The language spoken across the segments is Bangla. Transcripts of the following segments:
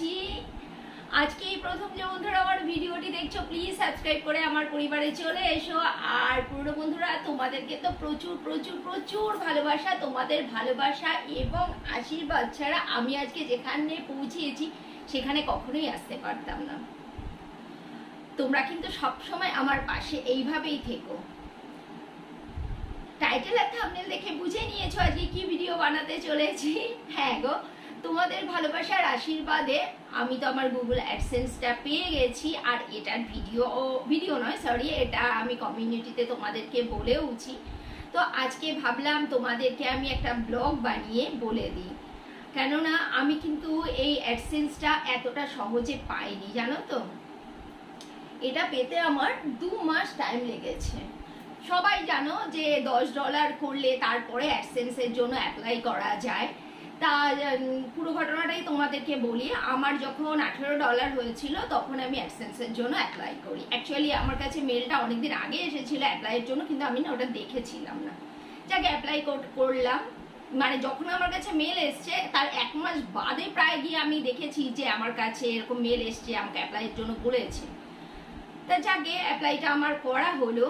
আছি। আজকে এই প্রথম যে বন্ধুরা আমার ভিডিওটি দেখছ প্লিজ সাবস্ক্রাইব করে আমার পরিবারে চলে এসো। আর পুরনো বন্ধুরা, তোমাদেরকে তো প্রচুর প্রচুর প্রচুর ভালোবাসা, তোমাদের ভালোবাসা এবং আশীর্বাদ ছাড়া আমি আজকে যেখানে পৌঁছিয়েছি সেখানে কখনোই আসতে পারতাম না। তোমরা কিন্তু সবসময় আমার পাশে এইভাবেই থেকো। টাইটেল আর থামনেল দেখে বুঝে নিয়েছো আজকে কি ভিডিও বানাতে চলেছি? হ্যাঁ গো। তোমাদের ভালোবাসার আশীর্বাদে আমি তো আমার গুগল অ্যাডসেন্সটা পেয়ে গেছি। আর এটার ভিডিও ভিডিও নয় সরি এটা আমি কমিউনিটিতে তোমাদেরকে বলেওছি। তো আজকে ভাবলাম তোমাদেরকে আমি একটা ব্লগ বানিয়ে বলে দিই। কেননা আমি কিন্তু এই অ্যাডসেন্সটা এতটা সহজে পাইনি, জানো তো? এটা পেতে আমার দু মাস টাইম লেগেছে। সবাই জানো যে দশ ডলার করলে তারপরে অ্যাডসেন্সের জন্য অ্যাপ্লাই করা যায়। তা পুরো ঘটনাটাই তোমাদেরকে বলি। আমার যখন আঠেরো ডলার হয়েছিল, তখন আমি অ্যাডসেন্সের জন্য অ্যাপ্লাই করি। অ্যাকচুয়ালি আমার কাছে মেলটা অনেকদিন আগে এসেছিল অ্যাপ্লাইয়ের জন্য, কিন্তু আমি না ওটা দেখেছিলাম না। যাকে অ্যাপ্লাই করলাম। মানে যখন আমার কাছে মেল এসছে, তার এক মাস বাদে প্রায় গিয়ে আমি দেখেছি যে আমার কাছে এরকম মেল এসছে, আমাকে অ্যাপ্লাইয়ের জন্য বলেছে। তা যাকে অ্যাপ্লাইটা আমার করা হলো।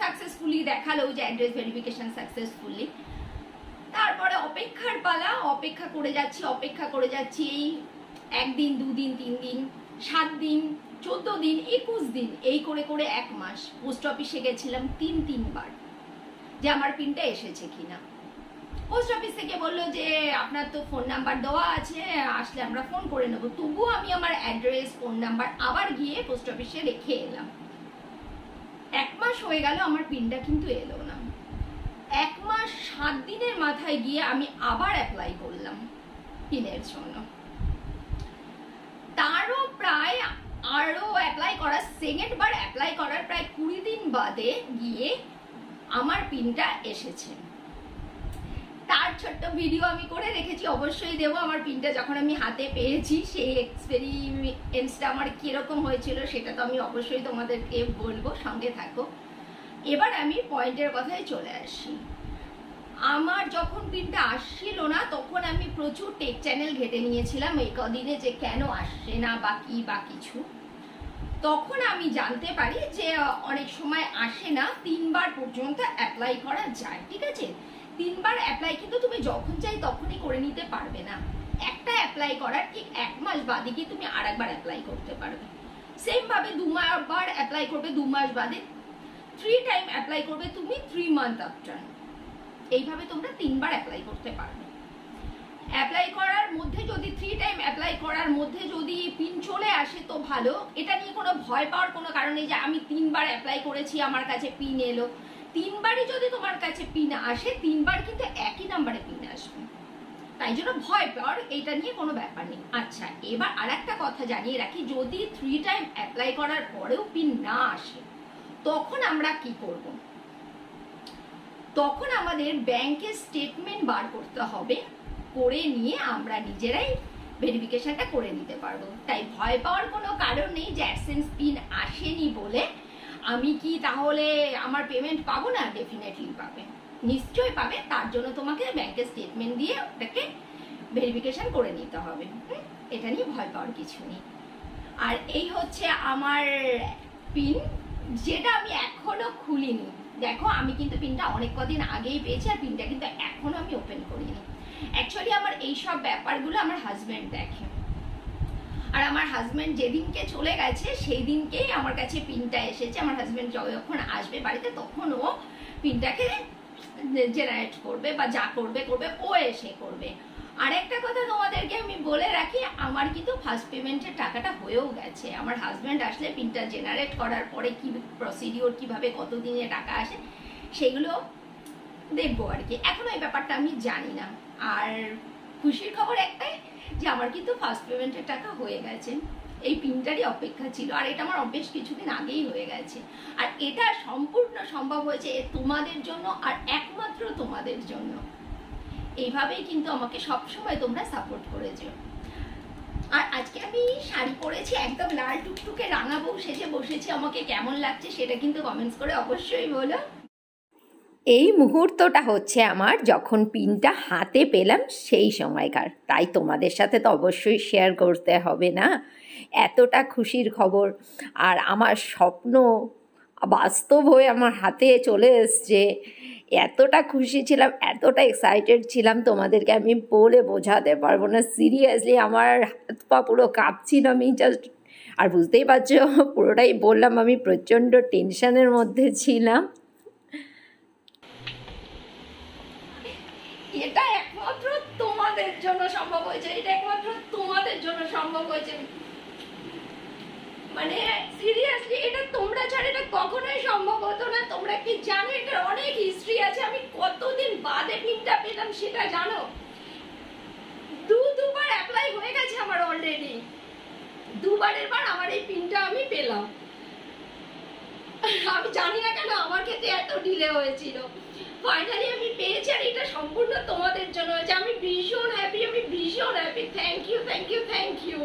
সাকসেসফুলি দেখাল যে অ্যাড্রেস ভেরিফিকেশন সাকসেসফুলি তারপরে অপেক্ষার পালা, অপেক্ষা করে যাচ্ছি, অপেক্ষা করে যাচ্ছি এই একদিন, দুদিন তিন দিন সাত দিন চোদ্দ দিন একুশ দিন এই করে করে এক মাস পোস্ট অফিসে গেছিলাম তিন, তিনবার। যে আমার পিনটা এসেছে কিনা। পোস্ট অফিস থেকে বলল যে, আপনার তো ফোন নাম্বার দেওয়া আছে, আসলে আমরা ফোন করে নেব। তবুও আমি আমার অ্যাড্রেস, ফোন নাম্বার আবার গিয়ে পোস্ট অফিসে রেখে এলাম। এক মাস হয়ে গেল, আমার পিনটা কিন্তু এলো না। এক মাস সাত দিনের মাথায় গিয়ে আমি আবার অ্যাপ্লাই করলাম পিনের জন্য। তারও প্রায় আরও অ্যাপ্লাই করার সেকেন্ড বার অ্যাপ্লাই করার প্রায় কুড়ি দিন বাদে গিয়ে আমার পিনটা এসেছে। তার ছোট্ট ভিডিও আমি করে রেখেছি, অবশ্যই দেবো। আমার পিনটা যখন আমি হাতে পেয়েছি, সেই এক্সপেরিয়েন্সটা আমার কীরকম হয়েছিল সেটা তো আমি অবশ্যই তোমাদেরকে বলব। সঙ্গে থাকো। এবার আমি পয়েন্টের কথায় চলে আসি। আমার যখন পিনটা আসছিল না, তখন আমি প্রচুর টেক চ্যানেল ঘেটে নিয়েছিলাম এই কদিনে যে কেন আসছে না বা কি বা কিছু। তখন আমি জানতে পারি যে অনেক সময় আসে না, তিনবার পর্যন্ত অ্যাপ্লাই করা যায়, ঠিক আছে? তিনবার অ্যাপ্লাই কিন্তু তুমি যখন চাই তখনই করে নিতে পারবে না। একটা অ্যাপ্লাই করার ঠিক এক মাস বাদে গিয়ে তুমি আর একবার অ্যাপ্লাই করতে পারবে? সেম ভাবে দু বার অ্যাপ্লাই করবে দু মাস বাদে থ্রি টাইম অ্যাপ্লাই করবে তুমি থ্রি মান্থ আফটার এইভাবে তোমরা তিনবার অ্যাপ্লাই করতে পারবে। অ্যাপ্লাই করার মধ্যে যদি থ্রি টাইম অ্যাপ্লাই করার মধ্যে যদি পিন চলে আসে তো ভালো। এটা নিয়ে কোনো ভয় পাওয়ার কোনো কারণ নেই যে আমি তিনবার অ্যাপ্লাই করেছি, আমার কাছে পিন এলো। তিনবারই যদি তোমার কাছে পিন আসে, তিনবার কিন্তু একই নাম্বারে পিন আসবে। তাই জন্য ভয় পাওয়ার এটা নিয়ে কোনো ব্যাপার নেই। আচ্ছা এবার আর একটা কথা জানিয়ে রাখি, যদি থ্রি টাইম অ্যাপ্লাই করার পরেও পিন না আসে তখন আমরা কি করব? তখন আমাদের ব্যাংকের স্টেটমেন্ট বার করতে হবে, করে নিয়ে আমরা নিজেরাই ভেরিফিকেশনটা করে নিতে পারব। তাই ভয় পাওয়ার কোনো কারণ নেই যে অ্যাডসেন্স পিন আসেনি বলে আমি কি তাহলে আমার পেমেন্ট পাবো না? ডেফিনেটলি পাবে। নিশ্চয়ই পাবে, তার জন্য তোমাকে ব্যাংকের স্টেটমেন্ট দিয়ে ওটাকে ভেরিফিকেশন করে নিতে হবে। এটা নিয়ে ভয় পাওয়ার কিছু নেই। আর এই হচ্ছে আমার পিন যেটা আমি এখনও খুলিনি। দেখো, আমি কিন্তু পিনটা অনেক কদিন আগেই পেয়েছি, আর পিনটা কিন্তু এখনও আমি ওপেন করিনি। অ্যাকচুয়ালি আমার এইসব ব্যাপারগুলো আমার হাজব্যান্ড দেখে। আর আমার হাজব্যান্ড যেদিনকে চলে গেছে সেই দিনকেই আমার কাছে পিনটা এসেছে। আমার হাজব্যান্ড যখন আসবে বাড়িতে, তখন ও পিনটাকে জেনারেট করবে বা যা করবে করবে, ও এসে করবে। আর একটা কথা তোমাদেরকে আমি বলে রাখি, আমার কিন্তু ফার্স্ট পেমেন্টের টাকাটা হয়েও গেছে। আমার হাজব্যান্ড আসলে পিনটা জেনারেট করার পরে কি প্রসিডিওর কীভাবে কত দিনে টাকা আসে, সেগুলো দেখব আর কি। এখনও এই ব্যাপারটা আমি জানি না। আর খুশির খবর একটাই যে আমার কিন্তু ফার্স্ট পেমেন্টের টাকা হয়ে গেছে। এই পিনটারই অপেক্ষা ছিল, আর এটা আমার বেশ কিছুদিন আগেই হয়ে গেছে। আর এটা সম্পূর্ণ সম্ভব হয়েছে তোমাদের জন্য আর একমাত্র তোমাদের জন্য। এইভাবেই কিন্তু আমাকে সবসময় তোমরা সাপোর্ট করেছ। আর আজকে আমি শাড়ি পরেছি, একদম লাল টুকটুকে রাঙা বউ সেজে বসেছি, আমাকে কেমন লাগছে সেটা কিন্তু কমেন্টস করে অবশ্যই বলো। এই মুহূর্তটা হচ্ছে আমার যখন পিনটা হাতে পেলাম সেই সময়কার। তাই তোমাদের সাথে তো অবশ্যই শেয়ার করতে হবে না। এতটা খুশির খবর। আর আমার স্বপ্ন বাস্তব হয়ে আমার হাতে চলে এসছে। এতটা খুশি ছিলাম, এতটা এক্সাইটেড ছিলাম তোমাদেরকে আমি বলে বোঝাতে পারব না। সিরিয়াসলি আমার হাত পা পুরো কাঁপছিল আমি জাস্ট আর বুঝতেই পারছ, পুরোটাই বললাম আমি প্রচণ্ড টেনশনের মধ্যে ছিলাম। এটা একমাত্র তোমাদের জন্য সম্ভব হয়েছে, এটা একমাত্র তোমাদের জন্য সম্ভব হয়েছে। মানে সিরিয়াসলি এটা তোমরা ছাড়া এটা কখনোই সম্ভব হতো না। তোমরা কি জানো, এটার অনেক হিস্ট্রি আছে। আমি কতদিন বাদে পিনটা পেলাম সেটা জানো? দু, দুবার অ্যাপ্লাই হয়ে গেছে আমার অলরেডি দুবারের বার আমার এই পিনটা আমি পেলাম। আমি জানি না কেন, আমার ক্ষেত্রে এত ডিলে হয়েছিল। ফাইনালি আমি পেয়েছি আর এটা সম্পূর্ণ তোমাদের জন্য হয়েছে। আমি ভীষণ হ্যাপি আমি ভীষণ happy thank you thank you